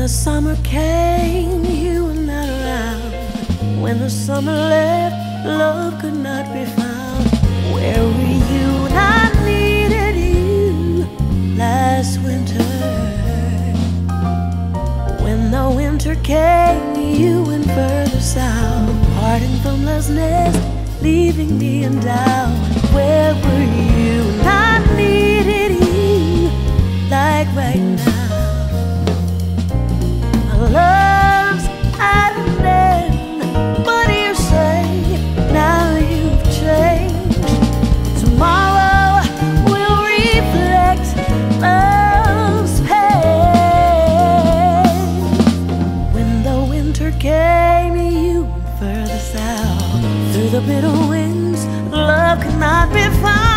the summer came, you were not around. When the summer left, love could not be found. Where were you when I needed you last winter? When the winter came, you went further south, parting from Love's Nest, leaving me in doubt. Where were you when I needed you like right now? Little winds, of wings, love cannot be found.